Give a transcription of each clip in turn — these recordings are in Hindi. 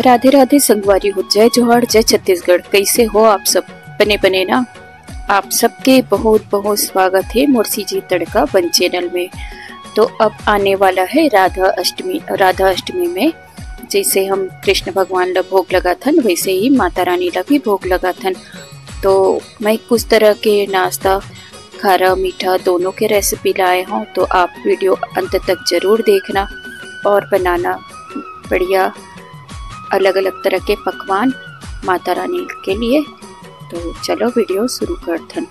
राधे राधे संगवारी हो जय जोहर, जय छत्तीसगढ़। कैसे हो आप सब? बने बने ना? आप सबके बहुत बहुत स्वागत है मोरसी जी तड़का वन चैनल में। तो अब आने वाला है राधा अष्टमी राधा अष्टमी में। जैसे हम कृष्ण भगवान ला भोग लगा थन वैसे ही माता रानी ला भी भोग लगा थन तो मैं कुछ तरह के नाश्ता, खारा, मीठा दोनों के रेसिपी लाए हूँ तो आप वीडियो अंत तक ज़रूर देखना और बनाना। बढ़िया। अलग अलग तरह के पकवान माता रानी के लिए। तो चलो वीडियो शुरू करथन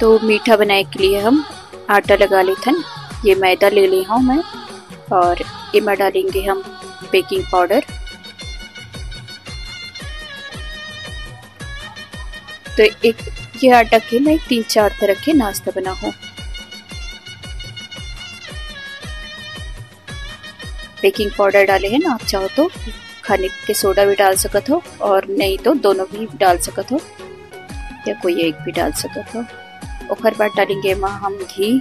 तो मीठा बनाए के लिए हम आटा लगा लेथन ये मैदा ले ली हूँ मैं और इमा डालेंगे हम बेकिंग पाउडर। तो एक, ये आटा के मैं तीन चार तरह के नाश्ता बना हूँ बेकिंग पाउडर डाले हैं ना, आप चाहो तो। खाने के सोडा भी डाल सकत हो और नहीं तो दोनों भी डाल सकत हो। या कोई एक भी डाल सकत हो। और बाद डालेंगे माँ हम घी,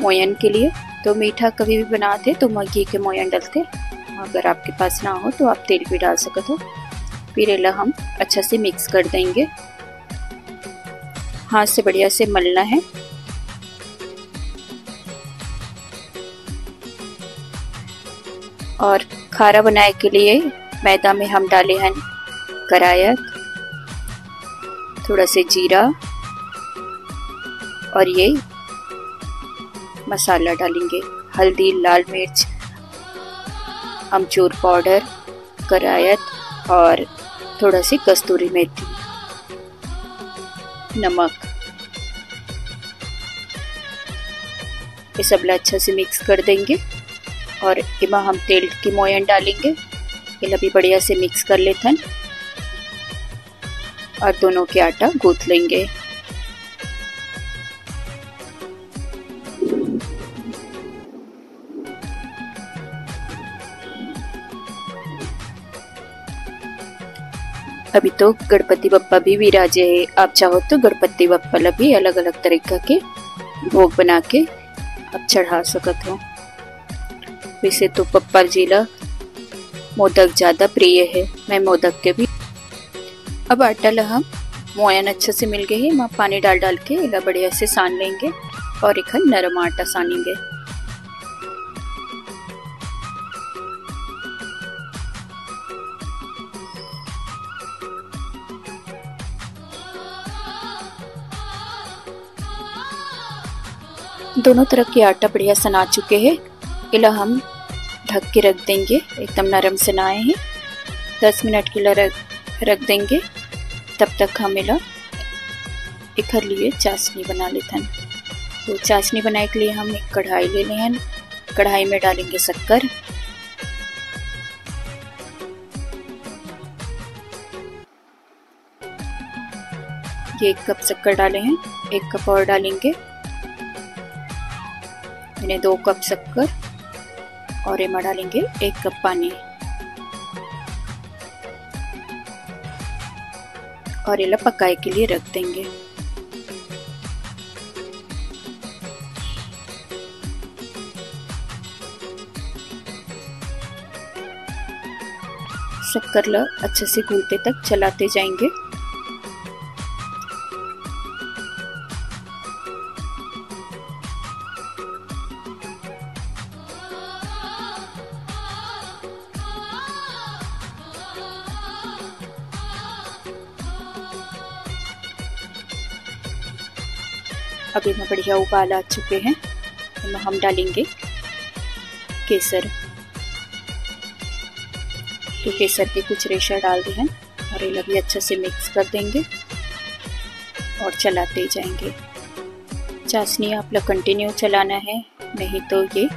मोयन के लिए। तो मीठा कभी भी बनाते तो मैं घी के मोयन डालते। अगर आपके पास ना हो तो आप तेल भी डाल सकत हो। फिर एला हम अच्छा से मिक्स कर देंगे। हाथ से बढ़िया से मलना है। और खारा बनाए के लिए मैदा में हम डाले हैं करायत थोड़ा से जीरा और ये मसाला डालेंगे। हल्दी, लाल मिर्च, अमचूर पाउडर करायत और थोड़ा सी कस्तूरी मेथी, नमक। ये सब अच्छा से मिक्स कर देंगे। और इमा हम तेल की मोयन डालेंगे। ये भी बढ़िया से मिक्स कर लेते हैं और दोनों के आटा गूथ लेंगे। अभी तो गणपति बप्पा भी विराजे है। आप चाहो तो गणपति बप्पा भी अलग अलग तरीका के भोग बना के आप चढ़ा सकते हो। वैसे तो पप्पा जिला मोदक ज़्यादा प्रिय है। मैं मोदक के भी। अब आटा ला हम मोयन अच्छा से मिल गए है। वहाँ पानी डाल डाल के इला बढ़िया से सान लेंगे और एक नरम आटा सानेंगे। दोनों तरफ़ के आटा बढ़िया सना चुके हैं। इला हम ढक के रख देंगे। एकदम नरम से ना आए हैं। दस मिनट के लिए रख रख देंगे। तब तक हम इला एक लिए चाशनी बना लेते हैं। तो चाशनी बनाने के लिए हम एक कढ़ाई ले लें हैं। कढ़ाई में डालेंगे शक्कर। ये एक कप शक्कर डाले हैं। एक कप और डालेंगे। मैंने दो कप शक्कर। और एमा डालेंगे एक कप पानी। और इला पकाए के लिए रख देंगे। शक्कर अच्छे से घुलते तक चलाते जाएँगे। बढ़िया उबाल आ चुके हैं। तो हम डालेंगे केसर। तो केसर के कुछ रेशा डाल दिए हैं और ये भी अच्छे से मिक्स कर देंगे और चलाते जाएँगे। चाशनी, आप लोग कंटिन्यू चलाना है, नहीं तो ये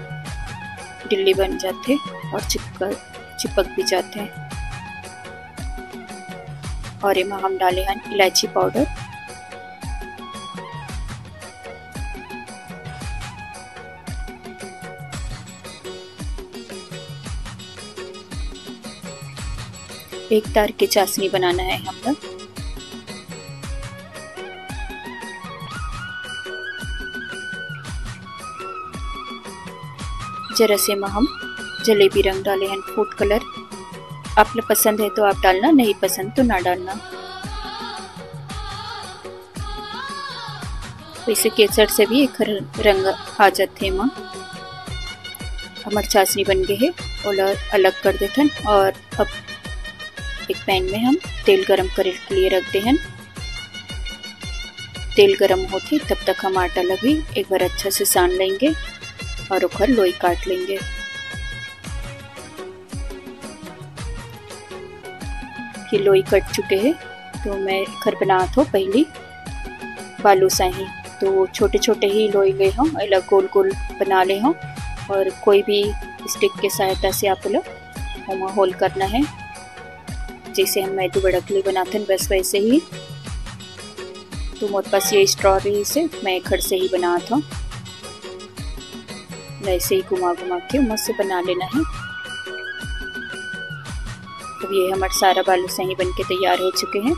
डिल्ली बन जाते और चिपक चिपक भी जाते हैं। और इमा हम डाले हैं इलायची पाउडर। एक तार की चाशनी बनाना है हम लोग। जरा से हम जलेबी रंग डाले हैं फ़ूड कलर आप लोग पसंद है तो आप डालना, नहीं पसंद तो ना डालना। वैसे केसर से भी एक रंग आ जाते हैं, माँ। हमारी चाशनी बन गई है और अलग कर देते हैं और अब एक पैन में हम तेल गरम करे के लिए रखते हैं। तेल गरम होते तब तक हम आटा लगी, एक बार अच्छा से सान लेंगे और उखर लोई काट लेंगे। ये लोई कट चुके हैं तो मैं घर बना तो पहली बालू साही। तो छोटे छोटे ही लोई गए हम, अलग गोल गोल बना ले हम और कोई भी स्टिक के सहायता से आप लोग होल करना है। जैसे हम मैदू बड़ा के बनाते हैं बस वैसे ही। तो मेरे पास ये स्ट्रॉबेरी से मैं घर से ही बना था वैसे ही घुमा घुमा के मस्त बना लेना है। अब ये हमारा सारा बालू सही बन के तैयार हो चुके हैं।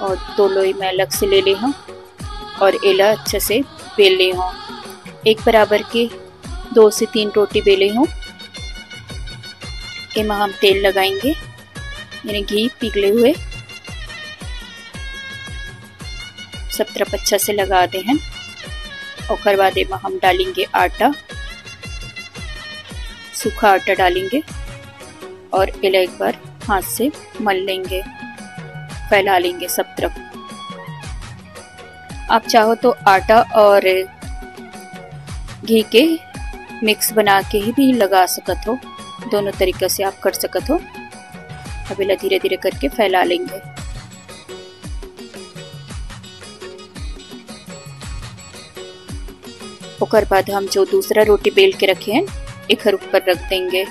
और दो लोई मैं अलग से ले ली हूँ और एला अच्छे से बेल ली हूँ। एक बराबर के दो से तीन रोटी बेले हूँ। इमा हम तेल लगाएँगे। यानी घी पिघले हुए सब तरफ़ अच्छा से लगा दे हैं। और बाद इमा हम डालेंगे आटा। सूखा आटा डालेंगे और इला एक बार हाथ से मल लेंगे। फैला लेंगे सब तरफ़ आप चाहो तो आटा और घी के मिक्स बना के ही भी लगा सकत हो। दोनों तरीके से आप कर सकत हो। अभी धीरे धीरे करके फैला लेंगे। और बाद हम जो दूसरा रोटी बेल के रखे हैं एक हर ऊपर रख देंगे।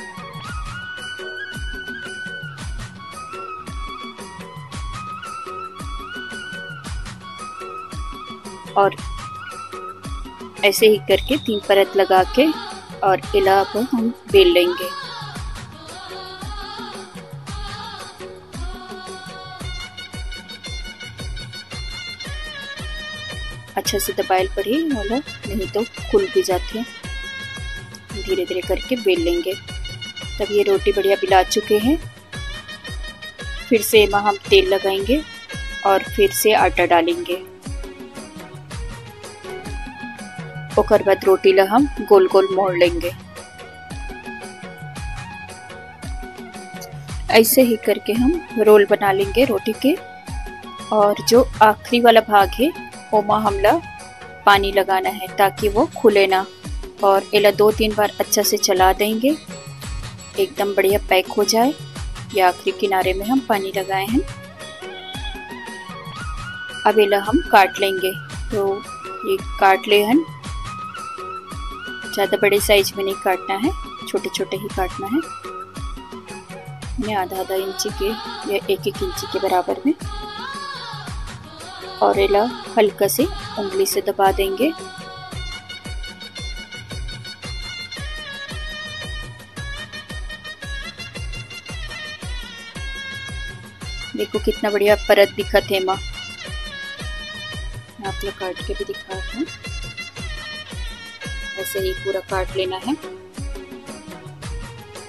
और ऐसे ही करके तीन परत लगा के और इला को हम बेल लेंगे। अच्छा से दबाइल पर ही वाला, नहीं तो खुल भी जाते हैं। धीरे धीरे करके बेल लेंगे। तब ये रोटी बढ़िया बिला चुके हैं। फिर से वहाँ हम तेल लगाएँगे और फिर से आटा डालेंगे। ओकर बाद रोटी ला हम गोल गोल मोड़ लेंगे। ऐसे ही करके हम रोल बना लेंगे रोटी के। और जो आखिरी वाला भाग है, ओमा हमला पानी लगाना है ताकि वो खुले ना। और इला दो तीन बार अच्छा से चला देंगे। एकदम बढ़िया पैक हो जाए। ये आखिरी किनारे में हम पानी लगाए हैं। अब इला हम काट लेंगे। तो ये काट ले हैं ज़्यादा बड़े साइज़ में नहीं काटना है छोटे छोटे ही काटना है। मैं आधा आधा इंची के या एक एक इंची के बराबर में और इला हल्का से उंगली से दबा देंगे। देखो कितना बढ़िया परत दिखत है माँ। आप लोग काट के भी दिखा हूँ। ऐसे ही पूरा काट लेना है।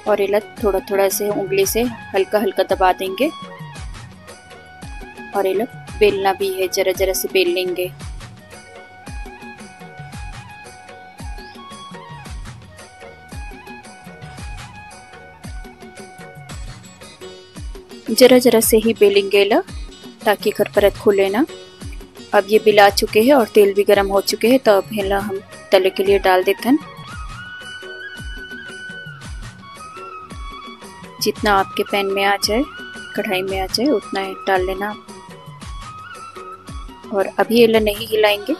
और इला थोड़ा थोड़ा से उंगली से हल्का हल्का दबा देंगे। और इला बेलना भी है जरा जरा से बेल लेंगे। जरा जरा से ही बेलेंगे ला ताकि घर परत खुले ना अब ये बिला चुके हैं और तेल भी गर्म हो चुके हैं तो अब हेला हम तले के लिए डाल देते हैं। जितना आपके पैन में आ जाए, कढ़ाई में आ जाए, उतना ही डाल लेना और अभी हेला नहीं हिलाएँगे।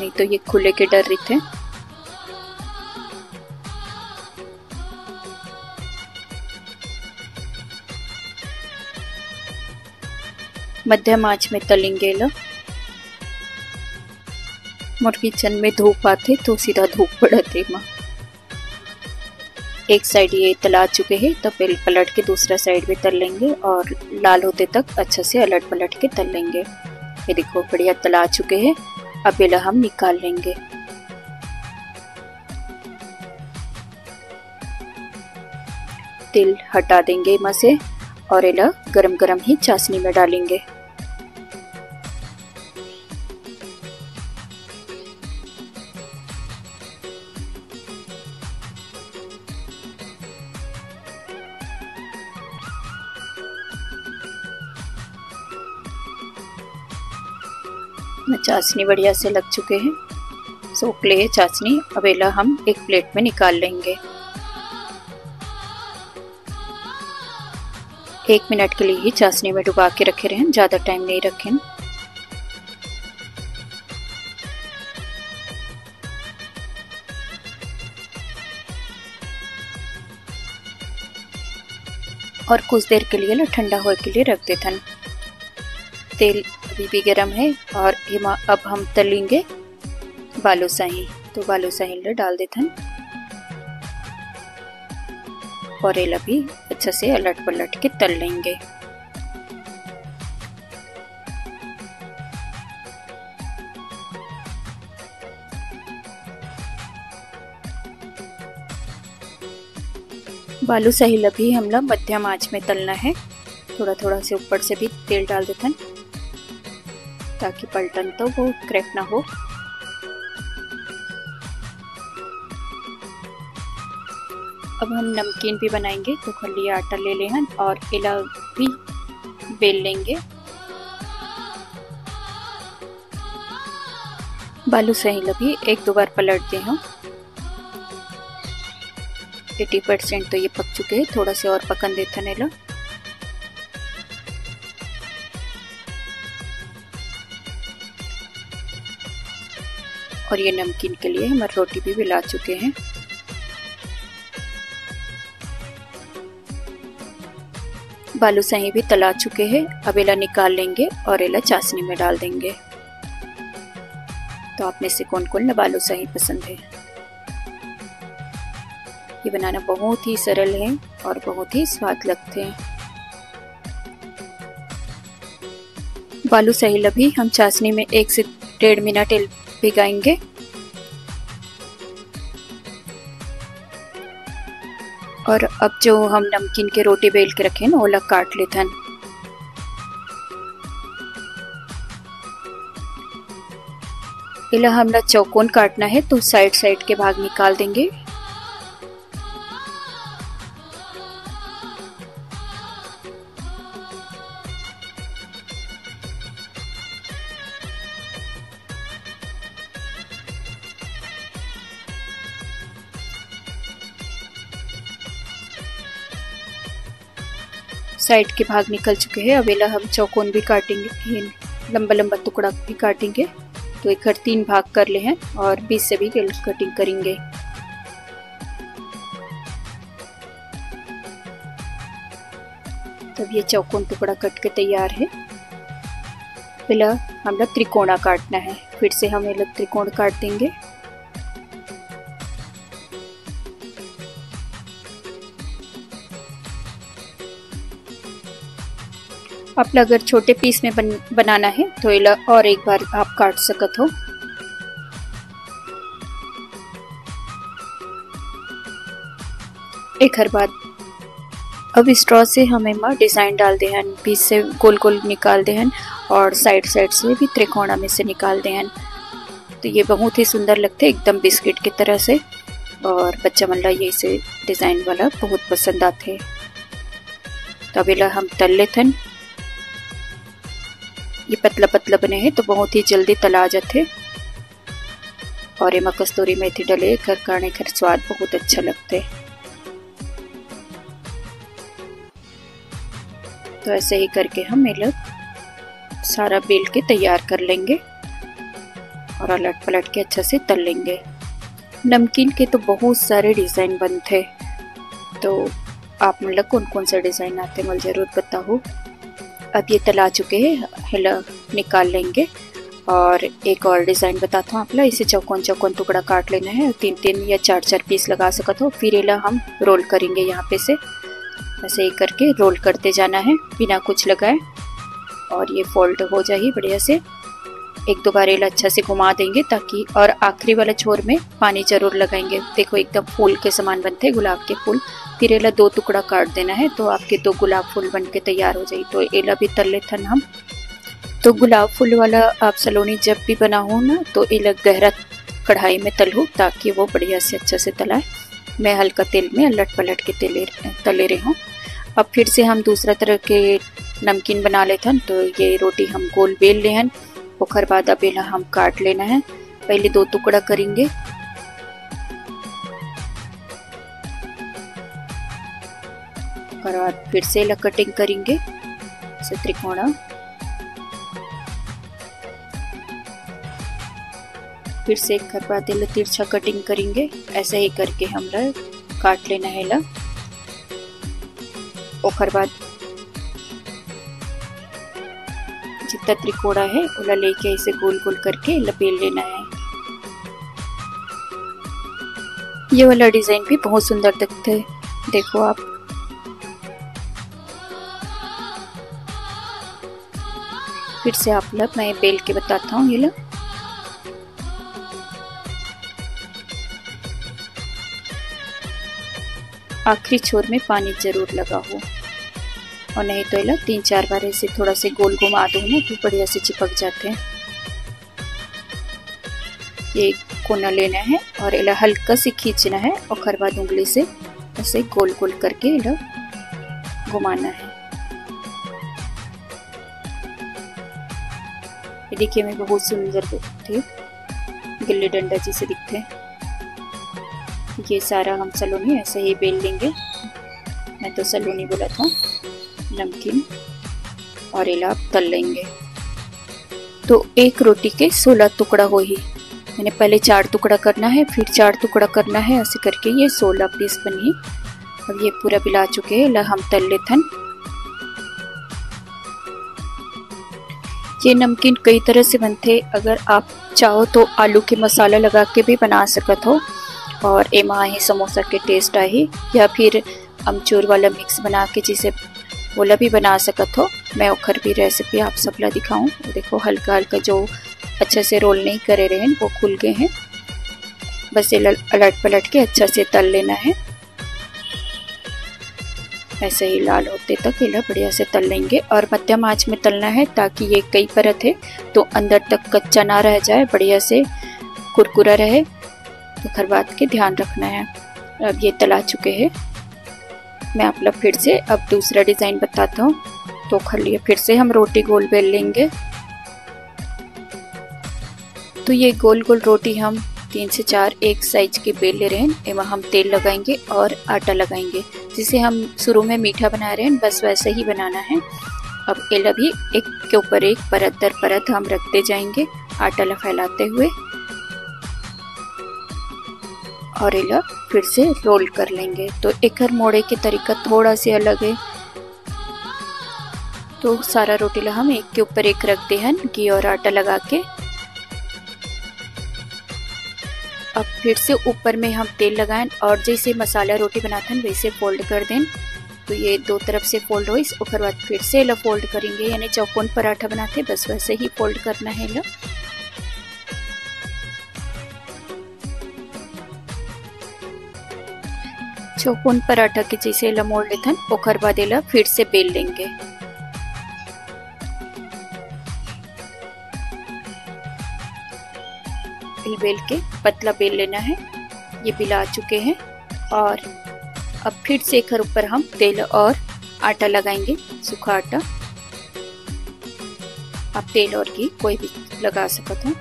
नहीं तो ये खुले के डर रही थे। मध्यम आँच में तलेंगे लो। मोर किचन में धूप आते तो सीधा धूप पड़ते माँ। एक साइड ये तला चुके हैं तो फिर पलट के दूसरा साइड भी तल लेंगे, और लाल होते तक अच्छे से अलट पलट के तल लेंगे। ये देखो, बढ़िया तला चुके हैं, अब ये हम निकाल लेंगे। तिल हटा देंगे मसे से, और इला गरम गरम ही चाशनी में डालेंगे। चाशनी बढ़िया से लग चुके हैं। सोख ले चाशनी। अवेला हम एक प्लेट में निकाल लेंगे। एक मिनट के लिए ही चाशनी में डुबा के रखे रहें। ज़्यादा टाइम नहीं रखें। और कुछ देर के लिए ठंडा होने के लिए रख देते हैं। तेल अभी भी गर्म है और अब हम तलेंगे बालूशाही तो बालूशाही डाल देते हैं और ये भी अच्छा से अलट पलट के तल लेंगे। बालू सही भी हम लोग मध्यम आँच में तलना है। थोड़ा थोड़ा से ऊपर से भी तेल डाल देते हैं ताकि पलटन तो वो क्रैक ना हो। अब हम नमकीन भी बनाएँगे तो खली आटा ले लें और इला भी बेल लेंगे। बालू सही लभी एक दो बार पलट दे हम। एटी परसेंट तो ये पक चुके हैं, थोड़ा से और पकन देते नेला और ये नमकीन के लिए हमारे रोटी भी मिला चुके हैं। बालू सही भी तला चुके हैं। अब इला निकाल लेंगे और इला चाशनी में डाल देंगे। तो आप में से कौन कौन बालू सही पसंद है? ये बनाना बहुत ही सरल है और बहुत ही स्वाद लगते हैं। बालू सही भी हम चाशनी में एक से डेढ़ मिनट भिगाएँगे। और अब जो हम नमकीन के रोटी बेल के रखे ना, वो अलग काट लेते हैं। इला हमला चौकोन काटना है तो साइड साइड के भाग निकाल देंगे। साइड के भाग निकल चुके हैं। अवेला हम चौकोन भी काटेंगे लंबा लंबा टुकड़ा भी काटेंगे। तो एक हर तीन भाग कर ले हैं और बीच से भी कटिंग करेंगे। तब ये चौकोन टुकड़ा कट के तैयार है। पहला हम लोग त्रिकोणा काटना है। फिर से हम लोग त्रिकोण काट देंगे। आप अगर छोटे पीस में बन, बनाना है तो इला और एक बार आप काट सकत हो। एक हर बाद अब स्ट्रॉ से हमें माँ डिज़ाइन डाल दे हैं पीस से गोल गोल निकाल दे हैं और साइड साइड से भी त्रिकोणा में से निकाल दे हैं। तो ये बहुत ही सुंदर लगते हैं एकदम बिस्किट की तरह से। और बच्चा मल्ला ये से डिज़ाइन वाला बहुत पसंद आते हैं। तो अभी हम तल हैं। ये पतला पतला बने हैं तो बहुत ही जल्दी तला जाते और ये कस्तूरी मेथी डले कर खाने का स्वाद बहुत अच्छा लगते तो ऐसे ही करके हम ये लोग सारा बेल के तैयार कर लेंगे और अलट पलट के अच्छा से तल लेंगे। नमकीन के तो बहुत सारे डिज़ाइन बनते तो आप मतलब कौन कौन से डिज़ाइन आते हैं, मुझे ज़रूर बताओ। अब ये तला चुके हैं, हिला निकाल लेंगे। और एक और डिज़ाइन बताता हूँ आप इसे चौकोन चौकोन टुकड़ा काट लेना है, तीन तीन या चार चार पीस लगा सका तो फिर इला हम रोल करेंगे यहाँ पे से। ऐसे ही करके रोल करते जाना है, बिना कुछ लगाए। और ये फोल्ड हो जाए बढ़िया से। एक दो बार इला अच्छा से घुमा देंगे ताकि, और आखिरी वाला छोर में पानी ज़रूर लगाएँगे। देखो एकदम फूल के समान बनते हैं, गुलाब के फूल। फिर एला दो टुकड़ा काट देना है तो आपके दो गुलाब फूल बन के तैयार हो जाए। तो एला भी तल लेते हम। तो गुलाब फूल वाला आप सलोनी जब भी बनाओ ना तो एला गहरा कढ़ाई में तलूँ ताकि वो बढ़िया से अच्छा से तलाए। मैं हल्का तेल में अलट पलट के तेले तले रही हूँ। अब फिर से हम दूसरा तरह के नमकीन बना लेते हैं। तो ये रोटी हम गोल बेल ले हैं। ओखर बाद अब हम काट लेना है। पहले दो टुकड़ा करेंगे। और बाद फिर से ला कटिंग करेंगे। से त्रिकोणा। फिर से एक बाद तिरछा कटिंग करेंगे। ऐसे ही करके हम काट लेना है ला ओखर बाद जितना त्रिकोणा है उला लेके ऐसे गोल गोल करके लपेल लेना है। ये वाला डिज़ाइन भी बहुत सुंदर दिखता है। देखो आप। फिर से आप लोग, मैं बेल के बताता हूँ, ये लोग आखिरी छोर में पानी ज़रूर लगा हो और नहीं तो ये तीन चार बार ऐसे थोड़ा से गोल घुमा दो ना तो बढ़िया से चिपक जाते हैं। ये कोना लेना है और इला हल्का से खींचना है, और खरबा उंगली से ऐसे गोल गोल करके इला घुमाना है। देखिए मैं बहुत सुंदर दिखते गिल्ली डंडा जैसे दिखते हैं। ये सारा हम सलोनी ऐसे ही बेल लेंगे। मैं तो सलोनी बोला था नमकीन और इला तल लेंगे। तो एक रोटी के सोलह टुकड़ा हो ही। मैंने पहले चार टुकड़ा करना है, फिर चार टुकड़ा करना है, ऐसे करके ये सोलह पीस बनी। अब ये पूरा बिला चुके हैं हम तल लेथन ये नमकीन कई तरह से बनते, अगर आप चाहो तो आलू के मसाला लगा के भी बना सकत हो, और एमा ही समोसा के टेस्ट आई या फिर अमचूर वाला मिक्स बना के जिसे बोला भी बना सकत हो। मैं उखर भी रेसिपी आप सब ला दिखाऊँ। देखो हल्का हल्का जो अच्छे से रोल नहीं करे रहे हैं वो खुल गए हैं। बस ये अलट पलट के अच्छा से तल लेना है। ऐसे ही लाल होते तक इला बढ़िया से तल लेंगे और मध्यम आँच में तलना है ताकि ये कई परत है। तो अंदर तक कच्चा ना रह जाए, बढ़िया से कुरकुरा रहे। तो हर बात के ध्यान रखना है। अब ये तला चुके हैं। मैं आप लोग फिर से अब दूसरा डिज़ाइन बताता हूँ। तो कर लिए फिर से हम रोटी गोल बेल लेंगे। तो ये गोल गोल रोटी हम तीन से चार एक साइज़ के बेल ले रहे हैं, एवं हम तेल लगाएँगे और आटा लगाएँगे। जिसे हम शुरू में मीठा बना रहे हैं, बस वैसे ही बनाना है। अब एला भी एक के ऊपर एक परत दर परत हम रखते जाएँगे आटा फैलाते हुए। और इला फिर से रोल कर लेंगे। तो एक मोड़े के तरीका थोड़ा से अलग है। तो सारा रोटी ला हम एक के ऊपर एक रखते हैं, घी और आटा लगा के। अब फिर से ऊपर में हम तेल लगाएँ और जैसे मसाला रोटी बनाते हैं, वैसे फोल्ड कर दें। तो ये दो तरफ़ से फोल्ड हो, इस बाद फिर से ला फोल्ड करेंगे, यानी चौकोन पराठा बनाते बस वैसे ही फोल्ड करना है ला। चौकोन पराठा के जैसे ला मोड़ लेथन ओखर बाद फिर से बेल लेंगे। बेल बेल के पतला बेल लेना है। ये बिला चुके हैं और अब फिर से एक ऊपर हम तेल और आटा लगाएँगे, सूखा आटा। आप तेल और घी कोई भी लगा सकते हैं।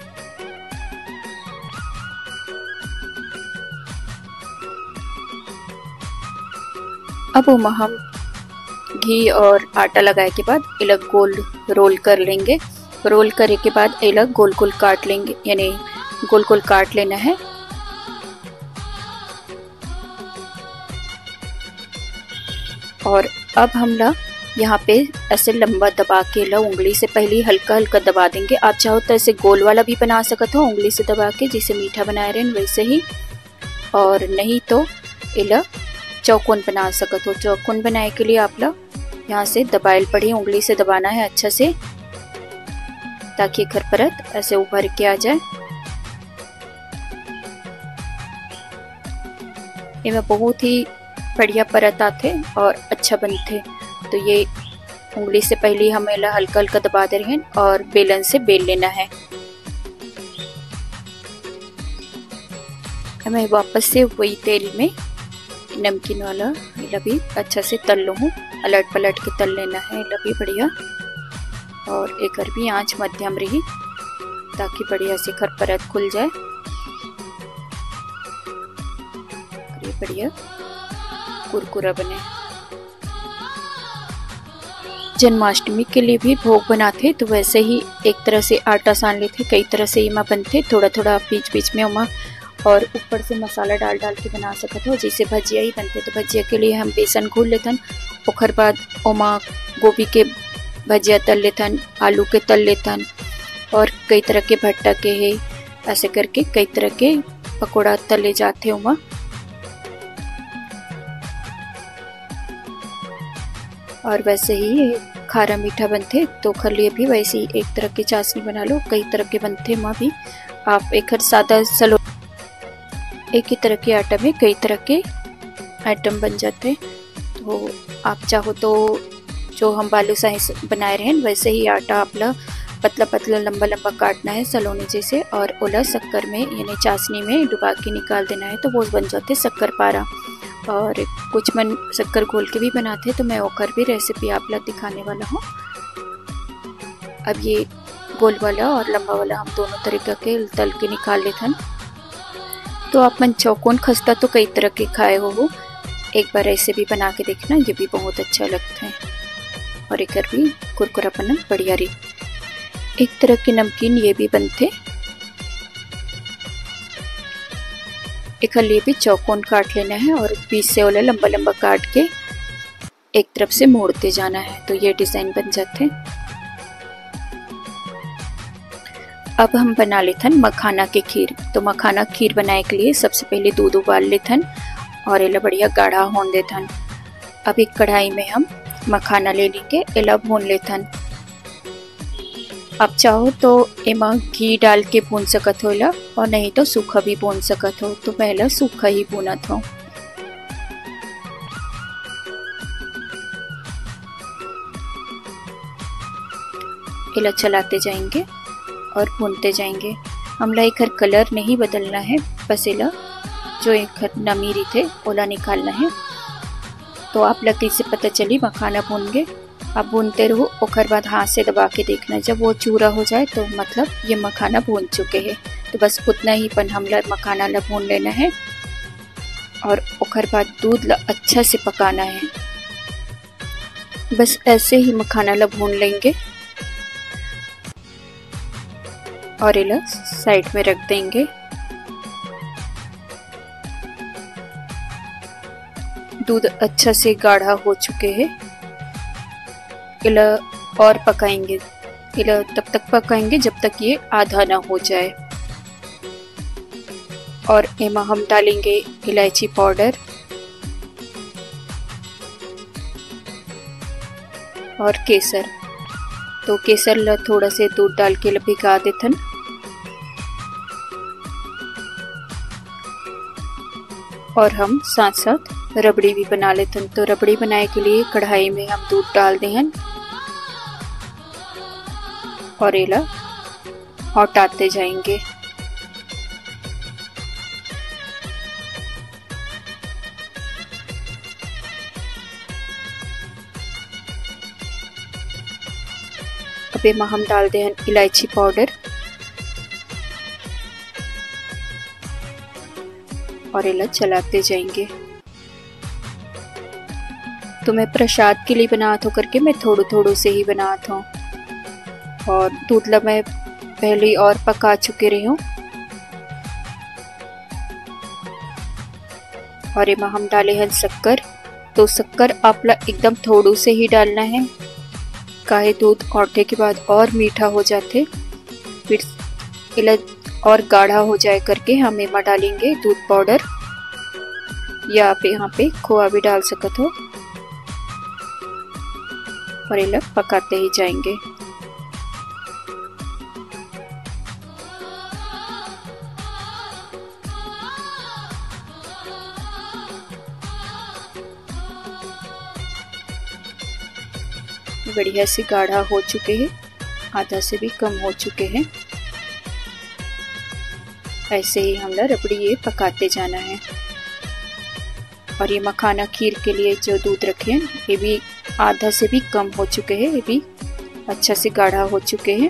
अब हम घी और आटा लगाए के बाद अलग गोल रोल कर लेंगे। रोल करे के बाद अलग गोल गोल काट लेंगे, यानी गोल गोल काट लेना है। और अब हम ला यहाँ पे ऐसे लंबा दबा के ला उंगली से पहले हल्का हल्का दबा देंगे। आप चाहो तो ऐसे गोल वाला भी बना सकते हो, उंगली से दबा के, जिसे मीठा बनाए रहे, वैसे ही। और नहीं तो इला चौकोन बना सकत हो। चौकोन बनाए के लिए आप लोग यहाँ से दबाइल पड़ी उंगली से दबाना है अच्छा से, ताकि घर परत ऐसे उभर के आ जाए। इनमें बहुत ही बढ़िया परत आते और अच्छा बनते तो ये उंगली से पहले हमें हल्का हल्का दबा दे रहे हैं और बेलन से बेल लेना है। मैं वापस से वही तेल में नमकीन वाला लभी अच्छा से तल लूँ अलट पलट के तल लेना है लभी बढ़िया। और एक भी आँच मध्यम रही ताकि बढ़िया से खर परत खुल जाए। ये बढ़िया कुरकुरा बने। जन्माष्टमी के लिए भी भोग बनाते तो वैसे ही एक तरह से आटा सान लेते, कई तरह से इमा बनते थोड़ा थोड़ा बीच बीच में उमा और ऊपर से मसाला डाल डाल के बना सकते हो। जैसे भजिया ही बनते तो भजिया के लिए हम बेसन घोल लेते ओखर बाद ओमा गोभी के भजिया तल लेते आलू के तल लेते और कई तरह के भट्टा के है, ऐसे करके कई तरह के पकौड़ा तले जाते उमा। और वैसे ही खारा मीठा बनते तो खर लिए भी वैसे ही एक तरह की चाशनी बना लो, कई तरह के बनते माँ भी। आप एक हर सादा सलो एक ही तरह के आटा में कई तरह के आइटम बन जाते तो आप चाहो तो जो हम बालू साही बनाए रहे हैं, वैसे ही आटा अपना पतला पतला लंबा लंबा काटना है सलोनी जैसे, और ओला शक्कर में, यानी चाशनी में डुबा के निकाल देना है तो वो बन जाते शक्कर पारा। और कुछ मन शक्कर घोल के भी बनाते हैं तो मैं ओकर भी रेसिपी आप लोग दिखाने वाला हूँ। अब ये गोल वाला और लंबा वाला हम दोनों तरीके के तल के निकाल हैं। तो आप मन चौकोन खस्ता तो कई तरह के खाए हो वो। एक बार ऐसे भी बना के देखना, ये भी बहुत अच्छा लगता है। और एक भी कुरकुरापन बढ़िया रही एक तरह के नमकीन ये भी बनते। एक लिए भी चौकोन काट लेना है और बीच से वाला लंबा लंबा काट के एक तरफ़ से मोड़ते जाना है। तो ये डिज़ाइन बन जाते हैं। अब हम बना लेथन मखाना के खीर। तो मखाना खीर बनाए के लिए सबसे पहले दूध उबाल लेते लेथन और एला बढ़िया गाढ़ा होन देथन। अब एक कढ़ाई में हम मखाना ले लेंगे। एला भून लेथन। आप चाहो तो एमा घी डाल के भून सकत हो ला और नहीं तो सूखा भी भून सकत हो तो पहला सूखा ही भूना था। इला चलाते जाएँगे और भूनते जाएँगे। हमला एक कलर नहीं बदलना है, बस इला जो एक हर नमीरी थे, ओला निकालना है। तो आप लकड़ी से पता चली, मखाना भून गए। आप भूनते रहो। और बाद हाथ से दबा के देखना, जब वो चूरा हो जाए तो मतलब ये मखाना भून चुके हैं। तो बस उतना ही पन हमला मखाना ला भून लेना है और ओखर बाद दूध ला अच्छा से पकाना है। बस ऐसे ही मखाना ला भून लेंगे और इला साइड में रख देंगे। दूध अच्छा से गाढ़ा हो चुके हैं। इला और पकाएँगे। किला तब तक पकाएँगे जब तक ये आधा ना हो जाए। और एमा हम डालेंगे इलायची पाउडर। और केसर। तो केसर थोड़ा से दूध डाल के भिगा देथन। और हम साथ साथ रबड़ी भी बना लेते हैं। तो रबड़ी बनाने के लिए कढ़ाई में हम दूध डाल दें और इला हटाते जाएँगे। अभी हम डाल दें इलायची पाउडर। और इला चलाते जाएँगे। तो मैं प्रसाद के लिए बनात हो करके मैं थोड़ो थोड़ो से ही बनात हूँ। और दूध ला मैं पहले और पका चुके रही हूँ। और इमा हम डाले हैं शक्कर। तो शक्कर आप एकदम थोड़ो से ही डालना है। काहे दूध औटे के बाद और मीठा हो जाते। फिर इला और गाढ़ा हो जाए करके हम एमा डालेंगे दूध पाउडर। या आप यहाँ पे खोआ भी डाल सकते हो। और ये पकाते ही जाएँगे। बढ़िया से गाढ़ा हो चुके हैं, आधा से भी कम हो चुके हैं। ऐसे ही हमने रबड़ी ये पकाते जाना है। और ये मखाना खीर के लिए जो दूध रखे हैं, ये भी आधा से भी कम हो चुके हैं, ये भी अच्छा से गाढ़ा हो चुके हैं।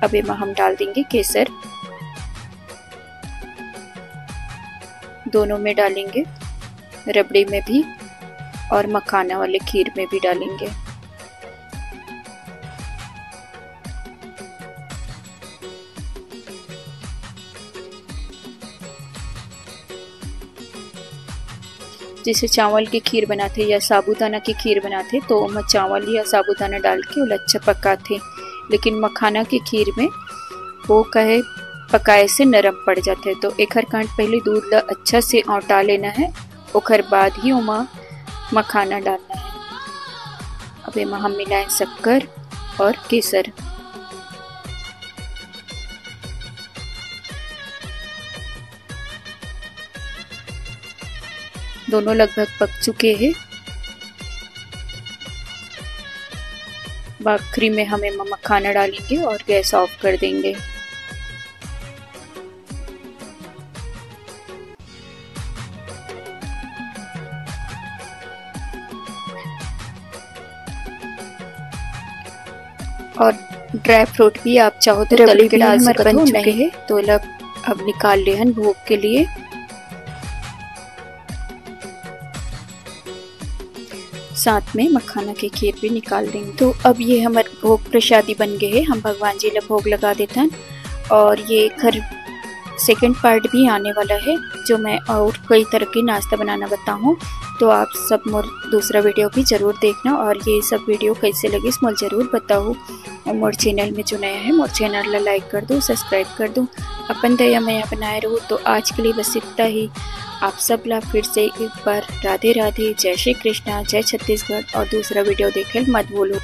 अब इमा हम डाल देंगे केसर। दोनों में डालेंगे रबड़ी में भी और मखाना वाले खीर में भी डालेंगे। जैसे चावल की खीर बनाते या साबूदाना की खीर बनाते तो हम चावल या साबूदाना डाल के उल अच्छा पकाते। लेकिन मखाना की खीर में वो कहे, पकाए से नरम पड़ जाते। तो एक हर कांट पहले दूध ला अच्छा से औटा लेना है, ओखर बाद ही उमा मखाना डालना है। अब एमा हम मिलाएँ शक्कर और केसर। दोनों लगभग पक चुके हैं। बाखरी में हमें मखाना डालेंगे और गैस ऑफ़ कर देंगे। और ड्राई फ्रूट भी आप चाहो तो तल के डाल सकते हो नहीं तो लग अब निकाल ले भोग के लिए। साथ में मखाना के खीर भी निकाल देंगे तो अब ये हमारे भोग प्रसादी बन गए हैं। हम भगवान जी ला भोग लगा देते हैं। और ये घर सेकंड पार्ट भी आने वाला है, जो मैं और कई तरह की नाश्ता बनाना बताऊँ। तो आप सब मोर दूसरा वीडियो भी ज़रूर देखना और ये सब वीडियो कैसे लगे इसमें ज़रूर बताओ और मोर चैनल में जो नया है, मोर चैनल ला लाइक कर दो सब्सक्राइब कर दो। अपन दया मैं बनाए रहूँ। तो आज के लिए बस इतना ही। आप सब ला फिर से एक बार राधे राधे जय श्री कृष्णा, जय छत्तीसगढ़ और दूसरा वीडियो देखे मत बोलो